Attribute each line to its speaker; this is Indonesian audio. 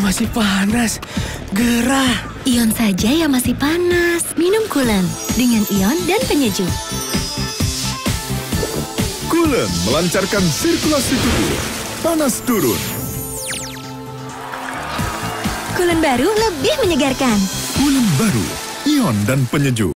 Speaker 1: masih panas. Gerah.
Speaker 2: Ion saja yang masih panas. Minum Kulen dengan ion dan penyejuk.
Speaker 3: Kulen melancarkan sirkulasi tubuh. Panas turun.
Speaker 2: Kulen baru lebih menyegarkan.
Speaker 3: Kulen baru, ion dan penyejuk.